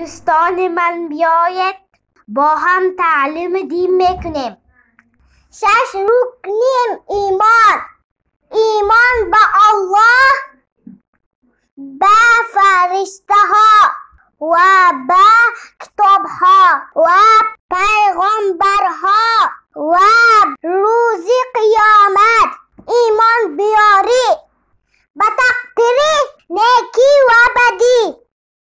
دوستان من بیاید با هم تعلیم دین می‌کنیم شش رکنیم ایمان. ایمان به الله به فرشته ها و به کتاب ها و پیغمبر ها و روز قیامت. ایمان بیاری. به تقدیر نیکی و